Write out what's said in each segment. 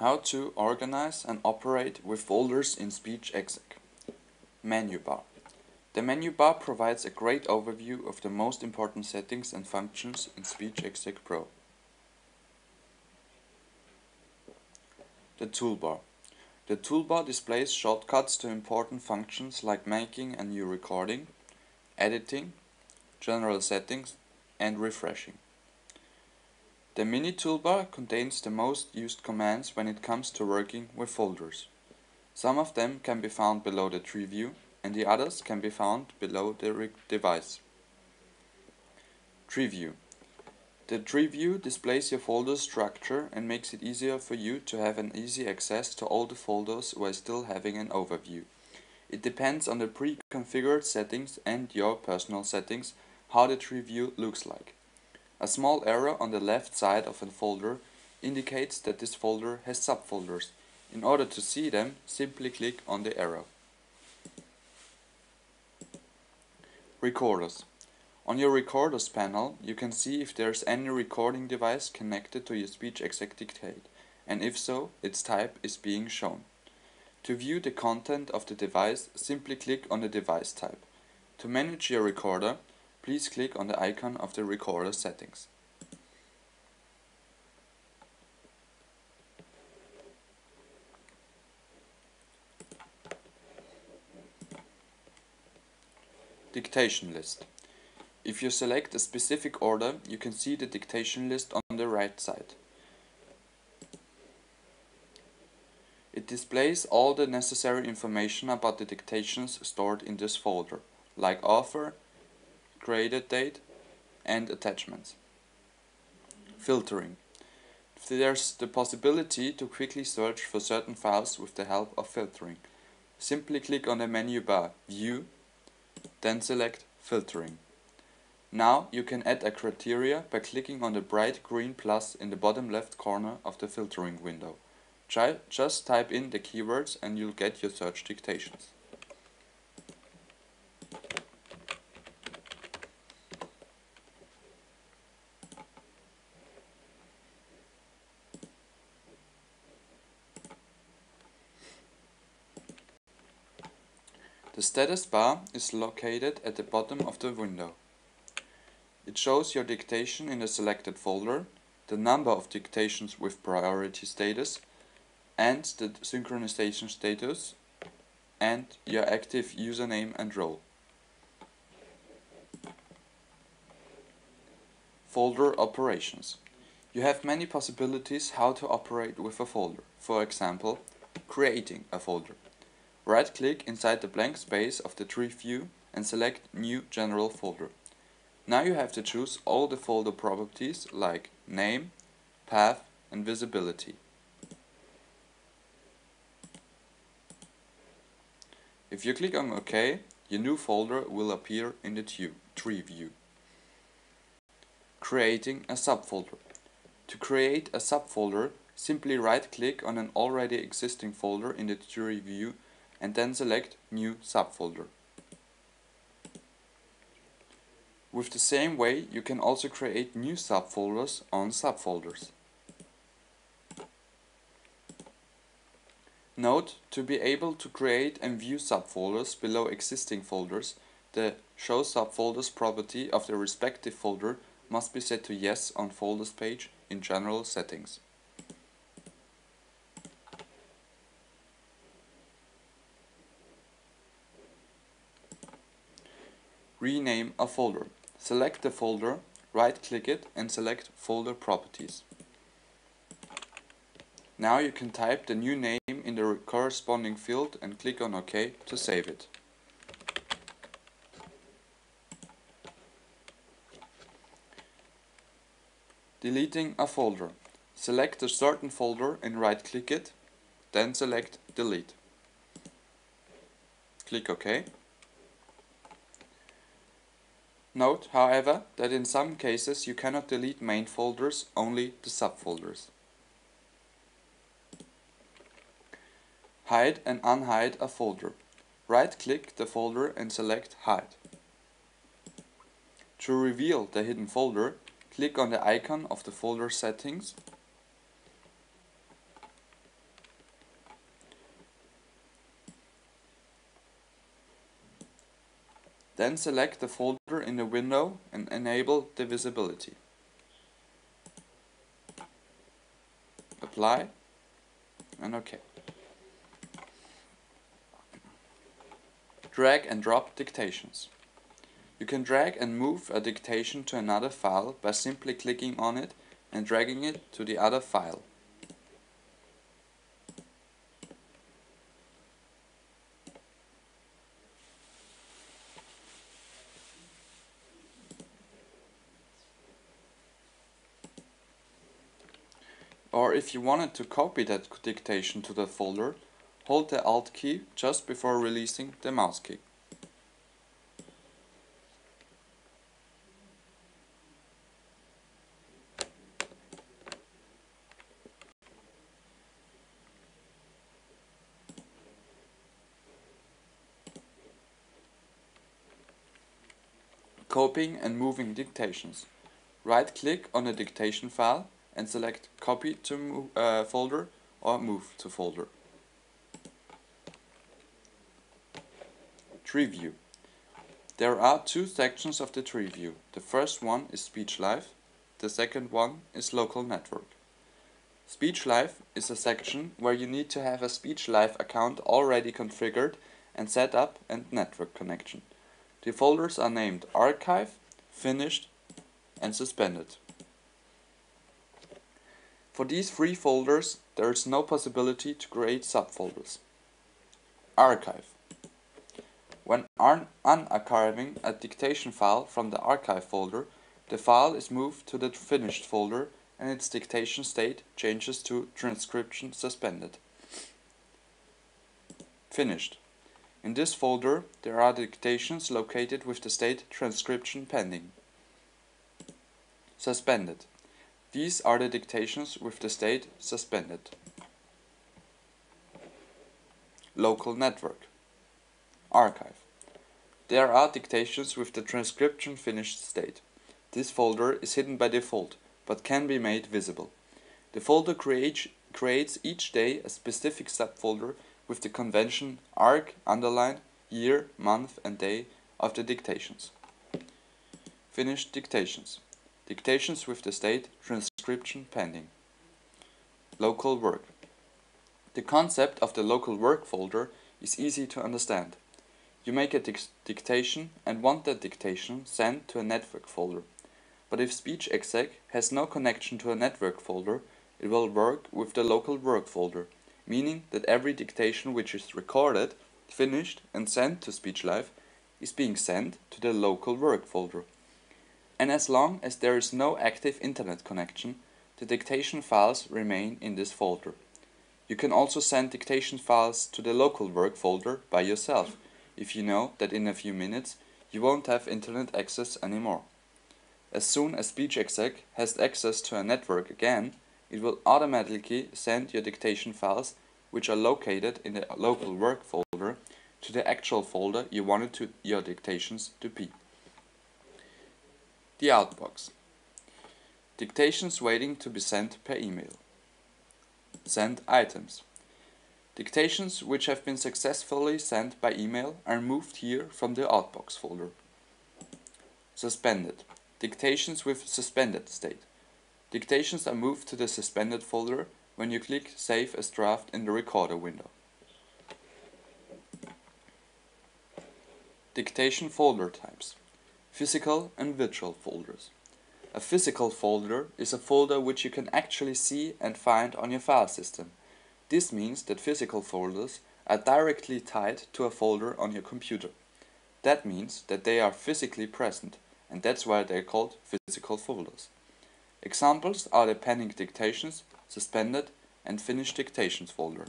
How to organize and operate with folders in SpeechExec. Menu bar. The menu bar provides a great overview of the most important settings and functions in SpeechExec Pro. The toolbar. The toolbar displays shortcuts to important functions like making a new recording, editing, general settings, and refreshing. The mini toolbar contains the most used commands when it comes to working with folders. Some of them can be found below the tree view and the others can be found below the device. Tree view. The tree view displays your folder structure and makes it easier for you to have an easy access to all the folders while still having an overview. It depends on the pre-configured settings and your personal settings how the tree view looks like. A small arrow on the left side of a folder indicates that this folder has subfolders. In order to see them, simply click on the arrow. Recorders. On your recorders panel, you can see if there is any recording device connected to your SpeechExec Dictate, and if so, its type is being shown. To view the content of the device, simply click on the device type. To manage your recorder, please click on the icon of the recorder settings. Dictation list. If you select a specific order, you can see the dictation list on the right side. It displays all the necessary information about the dictations stored in this folder, like author, created date and attachments. Filtering. There's the possibility to quickly search for certain files with the help of filtering. Simply click on the menu bar View, then select Filtering. Now you can add a criteria by clicking on the bright green plus in the bottom left corner of the filtering window. Just type in the keywords and you'll get your search dictations. The status bar is located at the bottom of the window. It shows your dictation in the selected folder, the number of dictations with priority status, and the synchronization status, and your active username and role. Folder operations. You have many possibilities how to operate with a folder. For example, creating a folder. Right-click inside the blank space of the tree view and select New General Folder. Now you have to choose all the folder properties like name, path and visibility. If you click on OK, your new folder will appear in the tree view. Creating a subfolder. To create a subfolder, simply right-click on an already existing folder in the tree view and then select New Subfolder. With the same way, you can also create new subfolders on subfolders. Note, to be able to create and view subfolders below existing folders, the Show Subfolders property of the respective folder must be set to Yes on Folders page in General Settings. Rename a folder. Select the folder, right-click it and select Folder Properties. Now you can type the new name in the corresponding field and click on OK to save it. Deleting a folder. Select a certain folder and right-click it, then select Delete. Click OK. Note, however, that in some cases you cannot delete main folders, only the subfolders. Hide and unhide a folder. Right-click the folder and select Hide. To reveal the hidden folder, click on the icon of the folder settings Then select the folder in the window and enable the visibility. Apply and OK. Drag and drop dictations. You can drag and move a dictation to another file by simply clicking on it and dragging it to the other file. Or if you wanted to copy that dictation to the folder, hold the Alt key just before releasing the mouse key. Copying and moving dictations. Right click on the dictation file and select copy to uh, folder or move to folder. Tree view. There are two sections of the tree view. The first one is SpeechLive, the second one is Local Network. SpeechLive is a section where you need to have a SpeechLive account already configured and set up and network connection. The folders are named Archive, Finished and Suspended. For these three folders there is no possibility to create subfolders. Archive. When unarchiving a dictation file from the archive folder, the file is moved to the finished folder and its dictation state changes to transcription suspended. Finished. In this folder there are dictations located with the state transcription pending. Suspended. These are the dictations with the state suspended. Local network. Archive. There are dictations with the transcription finished state. This folder is hidden by default, but can be made visible. The folder create, creates each day a specific subfolder with the convention arc, underline, year, month and day of the dictations. Finished dictations. Dictations with the state transcription pending. Local work. The concept of the local work folder is easy to understand. You make a dictation and want that dictation sent to a network folder. But if SpeechExec has no connection to a network folder, it will work with the local work folder, meaning that every dictation which is recorded, finished and sent to SpeechLive is being sent to the local work folder and as long as there is no active internet connection, the dictation files remain in this folder. You can also send dictation files to the local work folder by yourself, if you know that in a few minutes you won't have internet access anymore. As soon as SpeechExec has access to a network again, it will automatically send your dictation files, which are located in the local work folder, to the actual folder you wanted to your dictations to be. The outbox. Dictations waiting to be sent per email. Send items. Dictations which have been successfully sent by email are moved here from the outbox folder. Suspended. Dictations with suspended state. Dictations are moved to the suspended folder when you click Save as Draft in the recorder window. Dictation folder types physical and virtual folders. A physical folder is a folder which you can actually see and find on your file system. This means that physical folders are directly tied to a folder on your computer. That means that they are physically present and that's why they're called physical folders. Examples are the pending dictations, suspended and finished dictations folder.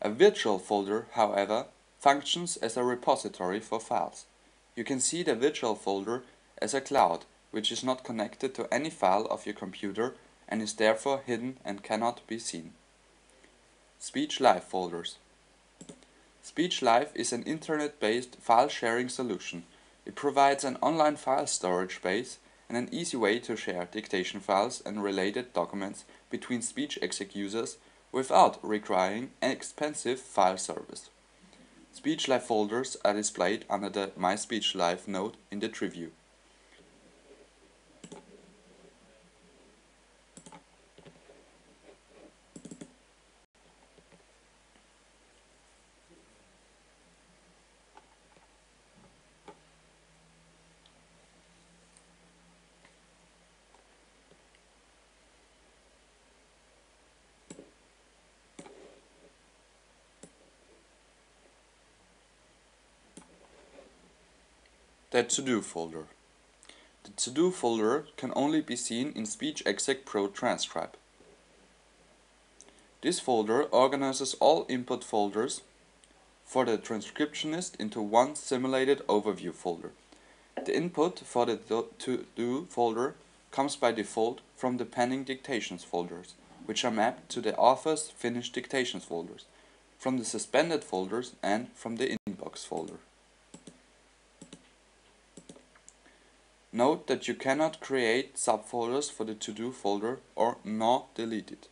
A virtual folder, however, functions as a repository for files. You can see the virtual folder as a cloud, which is not connected to any file of your computer and is therefore hidden and cannot be seen. SpeechLive folders. SpeechLive is an internet-based file sharing solution. It provides an online file storage space and an easy way to share dictation files and related documents between SpeechExec users without requiring an expensive file service. SpeechLive folders are displayed under the My Speech SpeechLive node in the tree view. The To-Do folder. The To-Do folder can only be seen in SpeechExec Pro Transcribe. This folder organizes all input folders for the transcriptionist into one simulated overview folder. The input for the To-Do folder comes by default from the pending dictations folders, which are mapped to the author's finished dictations folders, from the suspended folders and from the inbox folder. Note that you cannot create subfolders for the To-Do folder or nor delete it.